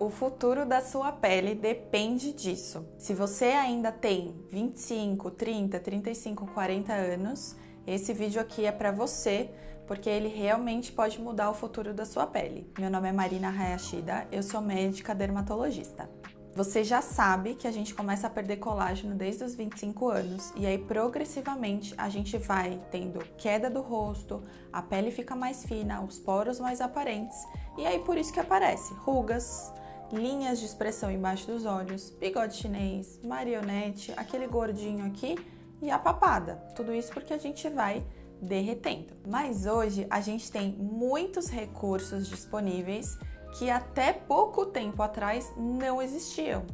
O futuro da sua pele depende disso. Se você ainda tem 25, 30, 35, 40 anos, esse vídeo aqui é para você, porque ele realmente pode mudar o futuro da sua pele. Meu nome é Marina Hayashida, eu sou médica dermatologista. Você já sabe que a gente começa a perder colágeno desde os 25 anos e aí progressivamente a gente vai tendo queda do rosto, a pele fica mais fina, os poros mais aparentes e aí por isso que aparece rugas, linhas de expressão embaixo dos olhos, bigode chinês, marionete, aquele gordinho aqui e a papada. Tudo isso porque a gente vai derretendo. Mas hoje a gente tem muitos recursos disponíveis que até pouco tempo atrás não existiam.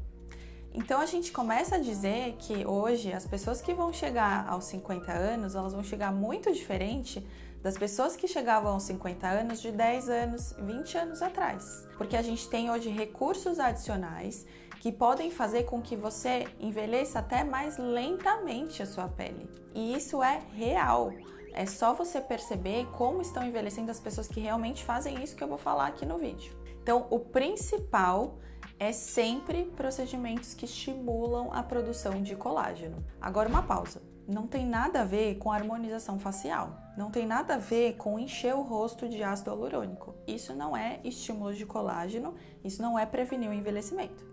Então a gente começa a dizer que hoje as pessoas que vão chegar aos 50 anos, elas vão chegar muito diferente das pessoas que chegavam aos 50 anos de 10 anos, 20 anos atrás. Porque a gente tem hoje recursos adicionais que podem fazer com que você envelheça até mais lentamente a sua pele. E isso é real. É só você perceber como estão envelhecendo as pessoas que realmente fazem isso que eu vou falar aqui no vídeo. Então, o principal é sempre procedimentos que estimulam a produção de colágeno. Agora, uma pausa. Não tem nada a ver com harmonização facial. Não tem nada a ver com encher o rosto de ácido hialurônico. Isso não é estímulo de colágeno, isso não é prevenir o envelhecimento.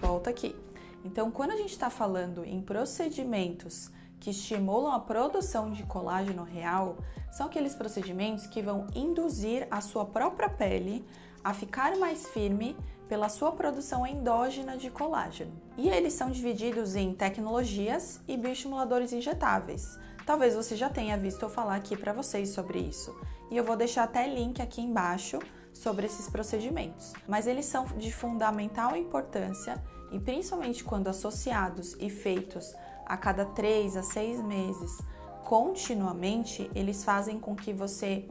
Volta aqui. Então, quando a gente está falando em procedimentos que estimulam a produção de colágeno real, são aqueles procedimentos que vão induzir a sua própria pele a ficar mais firme pela sua produção endógena de colágeno. E eles são divididos em tecnologias e bioestimuladores injetáveis. Talvez você já tenha visto eu falar aqui para vocês sobre isso. E eu vou deixar até link aqui embaixo sobre esses procedimentos. Mas eles são de fundamental importância e principalmente quando associados e feitos a cada 3 a 6 meses continuamente, eles fazem com que você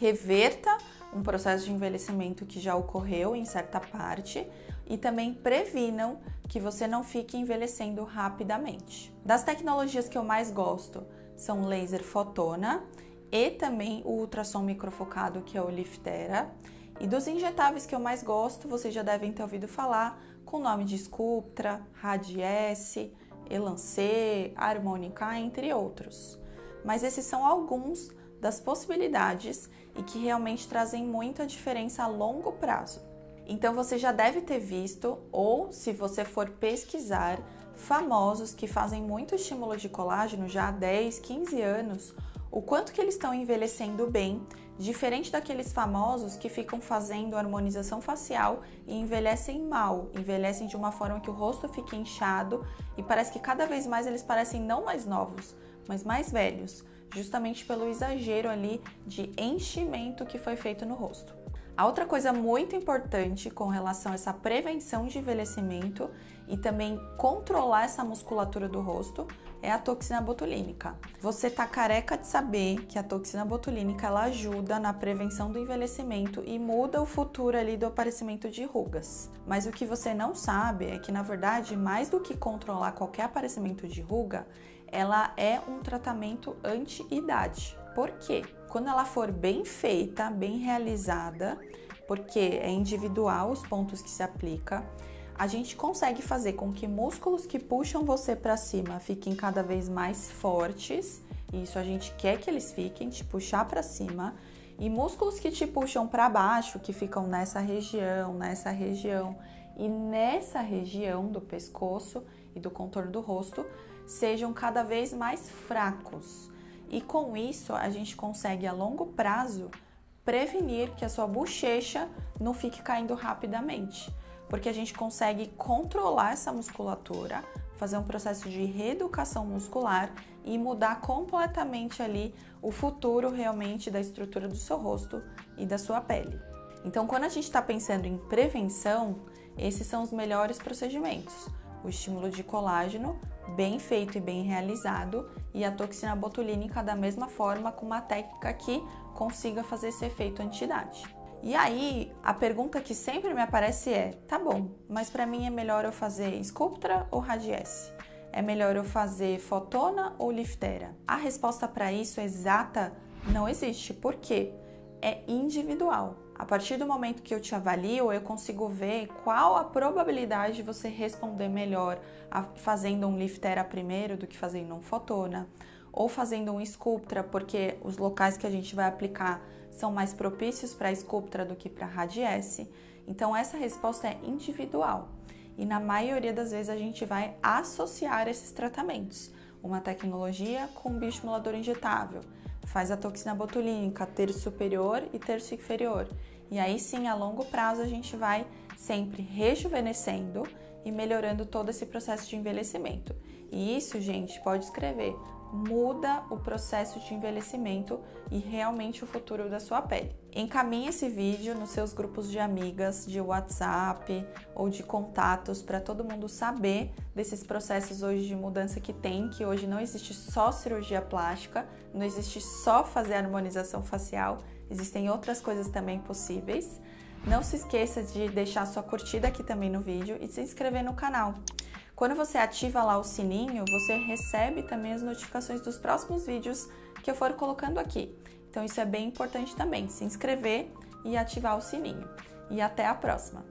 reverta um processo de envelhecimento que já ocorreu em certa parte e também previnam que você não fique envelhecendo rapidamente. Das tecnologias que eu mais gosto são laser fotona e também o ultrassom microfocado, que é o Liftera. E dos injetáveis que eu mais gosto, vocês já devem ter ouvido falar com o nome de Sculptra, Radiesse, Elancê, Harmonica, entre outros. Mas esses são alguns das possibilidades e que realmente trazem muita diferença a longo prazo. Então você já deve ter visto, ou se você for pesquisar, famosos que fazem muito estímulo de colágeno já há 10, 15 anos, o quanto que eles estão envelhecendo bem, diferente daqueles famosos que ficam fazendo harmonização facial e envelhecem mal, envelhecem de uma forma que o rosto fica inchado e parece que cada vez mais eles parecem não mais novos, mas mais velhos justamente pelo exagero ali de enchimento que foi feito no rosto. A outra coisa muito importante com relação a essa prevenção de envelhecimento e também controlar essa musculatura do rosto é a toxina botulínica. Você tá careca de saber que a toxina botulínica ela ajuda na prevenção do envelhecimento e muda o futuro ali do aparecimento de rugas. Mas o que você não sabe é que na verdade, mais do que controlar qualquer aparecimento de ruga, ela é um tratamento anti-idade. Por quê? Quando ela for bem feita, bem realizada, porque é individual os pontos que se aplica, a gente consegue fazer com que músculos que puxam você para cima fiquem cada vez mais fortes. Isso a gente quer que eles fiquem, te puxar para cima. E músculos que te puxam para baixo, que ficam nessa região, nessa região e nessa região do pescoço e do contorno do rosto, sejam cada vez mais fracos. E com isso, a gente consegue a longo prazo prevenir que a sua bochecha não fique caindo rapidamente, porque a gente consegue controlar essa musculatura, fazer um processo de reeducação muscular e mudar completamente ali o futuro realmente da estrutura do seu rosto e da sua pele. Então, quando a gente está pensando em prevenção, esses são os melhores procedimentos o estímulo de colágeno bem feito e bem realizado e a toxina botulínica da mesma forma com uma técnica que consiga fazer esse efeito anti-idade. E aí, a pergunta que sempre me aparece é: tá bom, mas para mim é melhor eu fazer Sculptra ou Radiesse? É melhor eu fazer Fotona ou Liftera? A resposta para isso exata não existe. Por quê? É individual. A partir do momento que eu te avalio, eu consigo ver qual a probabilidade de você responder melhor fazendo um Liftera primeiro do que fazendo um Fotona, ou fazendo um Sculptra, porque os locais que a gente vai aplicar são mais propícios para Sculptra do que para Radiesse. Então essa resposta é individual. E na maioria das vezes a gente vai associar esses tratamentos, uma tecnologia com um bioestimulador injetável. Faz a toxina botulínica, terço superior e terço inferior. E aí sim, a longo prazo, a gente vai sempre rejuvenescendo e melhorando todo esse processo de envelhecimento. E isso, gente, pode escrever muda o processo de envelhecimento e realmente o futuro da sua pele. Encaminhe esse vídeo nos seus grupos de amigas, de WhatsApp ou de contatos para todo mundo saber desses processos hoje de mudança que tem, que hoje não existe só cirurgia plástica, não existe só fazer harmonização facial, existem outras coisas também possíveis. Não se esqueça de deixar sua curtida aqui também no vídeo e se inscrever no canal. Quando você ativa lá o sininho, você recebe também as notificações dos próximos vídeos que eu for colocando aqui. Então isso é bem importante também, se inscrever e ativar o sininho. E até a próxima!